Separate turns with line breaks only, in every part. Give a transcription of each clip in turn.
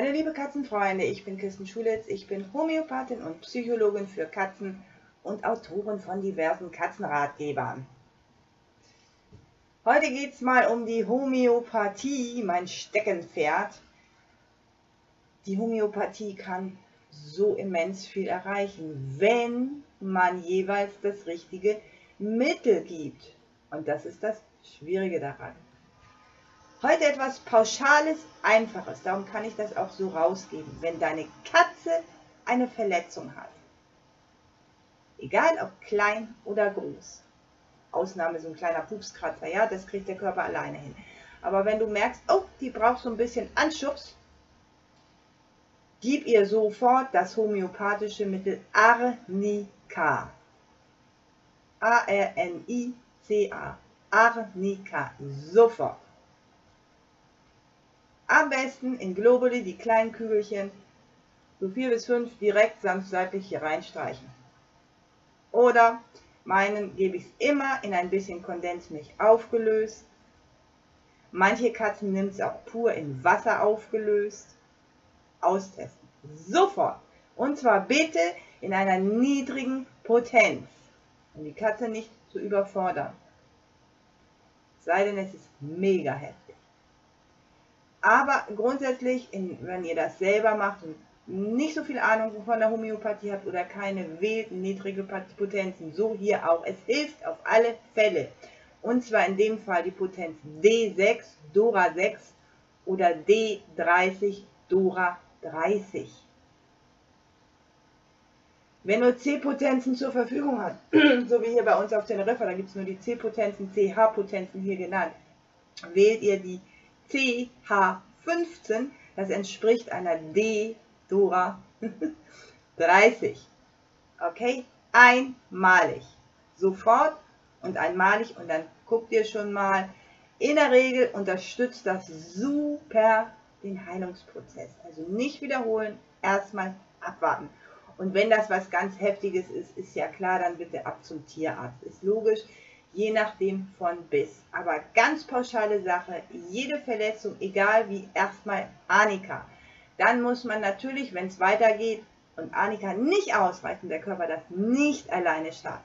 Hallo liebe Katzenfreunde, ich bin Kirsten Schulitz, ich bin Homöopathin und Psychologin für Katzen und Autorin von diversen Katzenratgebern. Heute geht es mal um die Homöopathie, mein Steckenpferd. Die Homöopathie kann so immens viel erreichen, wenn man jeweils das richtige Mittel gibt. Und das ist das Schwierige daran. Heute etwas Pauschales, Einfaches, darum kann ich das auch so rausgeben. Wenn deine Katze eine Verletzung hat, egal ob klein oder groß, Ausnahme so ein kleiner Pupskratzer, ja, das kriegt der Körper alleine hin. Aber wenn du merkst, oh, die braucht so ein bisschen Anschubs, gib ihr sofort das homöopathische Mittel Arnica. A-R-N-I-C-A. Arnica. Sofort. Am besten in Globuli die kleinen Kügelchen, so 4 bis 5 direkt sanft seitlich hier reinstreichen. Oder meinen gebe ich es immer in ein bisschen Kondensmilch aufgelöst. Manche Katzen nimmt es auch pur in Wasser aufgelöst. Austesten. Sofort. Und zwar bitte in einer niedrigen Potenz, um die Katze nicht zu überfordern. Sei denn, es ist mega heftig. Aber grundsätzlich, wenn ihr das selber macht und nicht so viel Ahnung von der Homöopathie habt oder keine wählt niedrige Potenzen, so hier auch. Es hilft auf alle Fälle. Und zwar in dem Fall die Potenz D6, Dora 6 oder D30, Dora 30. Wenn nur C-Potenzen zur Verfügung hat, so wie hier bei uns auf Teneriffa, da gibt es nur die C-Potenzen, CH-Potenzen hier genannt, wählt ihr die CH15, das entspricht einer D Dora 30. Okay, einmalig. Sofort und einmalig und dann guckt ihr schon mal. In der Regel unterstützt das super den Heilungsprozess. Also nicht wiederholen, erstmal abwarten. Und wenn das was ganz Heftiges ist, ist ja klar, dann bitte ab zum Tierarzt. Ist logisch je nachdem von bis. Aber ganz pauschale Sache, jede Verletzung, egal wie, erstmal Anika. Dann muss man natürlich, wenn es weitergeht und Anika nicht ausreicht und der Körper das nicht alleine schafft,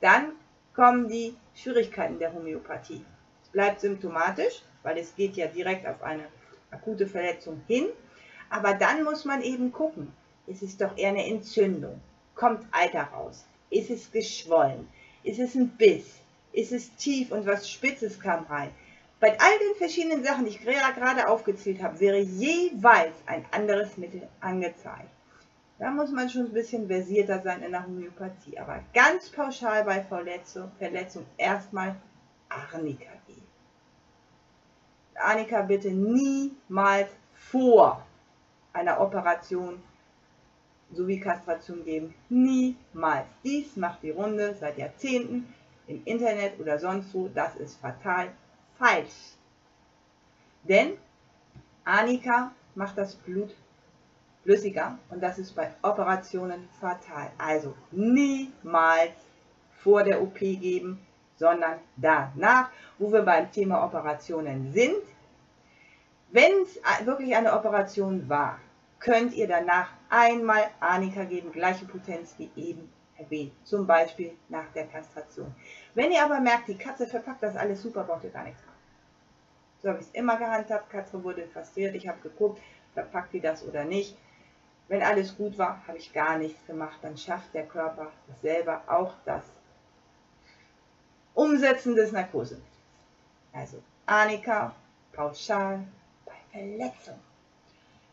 dann kommen die Schwierigkeiten der Homöopathie. Es bleibt symptomatisch, weil es geht ja direkt auf eine akute Verletzung hin. Aber dann muss man eben gucken, ist es doch eher eine Entzündung? Kommt Alter raus? Ist es geschwollen? Ist es ein Biss? Ist es tief und was Spitzes kam rein? Bei all den verschiedenen Sachen, die ich gerade aufgezählt habe, wäre jeweils ein anderes Mittel angezeigt. Da muss man schon ein bisschen versierter sein in der Homöopathie. Aber ganz pauschal bei Verletzung, Verletzung erstmal Arnika geben. Arnika bitte niemals vor einer Operation sowie Kastration geben. Niemals. Dies macht die Runde seit Jahrzehnten im Internet oder sonst wo. Das ist fatal falsch. Denn Anika macht das Blut flüssiger und das ist bei Operationen fatal. Also niemals vor der OP geben, sondern danach, wo wir beim Thema Operationen sind. Wenn es wirklich eine Operation war, könnt ihr danach einmal Anika geben, gleiche Potenz wie eben erwähnt, zum Beispiel nach der Kastration. Wenn ihr aber merkt, die Katze verpackt das alles super, braucht ihr gar nichts machen. So habe ich es immer gehandhabt, Katze wurde kastriert, ich habe geguckt, verpackt die das oder nicht. Wenn alles gut war, habe ich gar nichts gemacht, dann schafft der Körper selber auch das Umsetzen des Narkose. Also Anika, pauschal, bei Verletzung.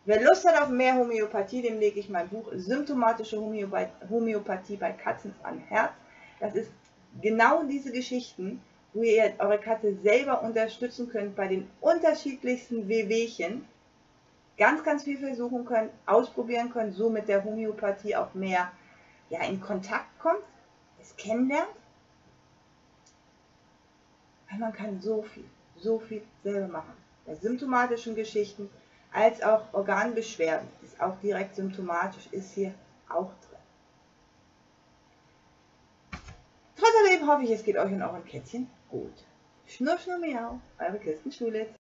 Wer Lust hat auf mehr Homöopathie, dem lege ich mein Buch Symptomatische Homöopathie bei Katzen an Herz. Das ist genau diese Geschichten, wo ihr eure Katze selber unterstützen könnt bei den unterschiedlichsten Wehwehchen. Ganz, ganz viel versuchen könnt, ausprobieren könnt, so mit der Homöopathie auch mehr ja, in Kontakt kommt, es kennenlernt. Weil man kann so viel, so viel selber machen. Bei symptomatischen Geschichten, als auch Organbeschwerden, ist auch direkt symptomatisch, ist hier auch drin. Trotzdem hoffe ich, es geht euch und euren Kätzchen gut. Schnurr, schnurr, miau, eure Kirsten Schulitz.